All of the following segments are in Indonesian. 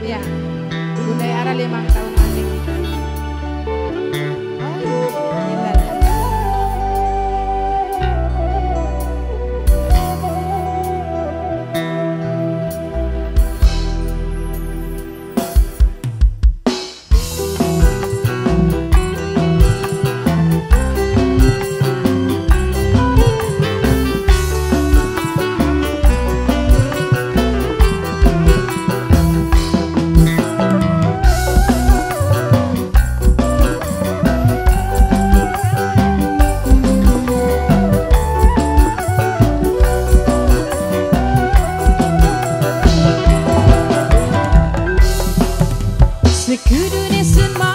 Ya, Bunda Yara lima tahun 作るレスマ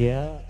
Yeah.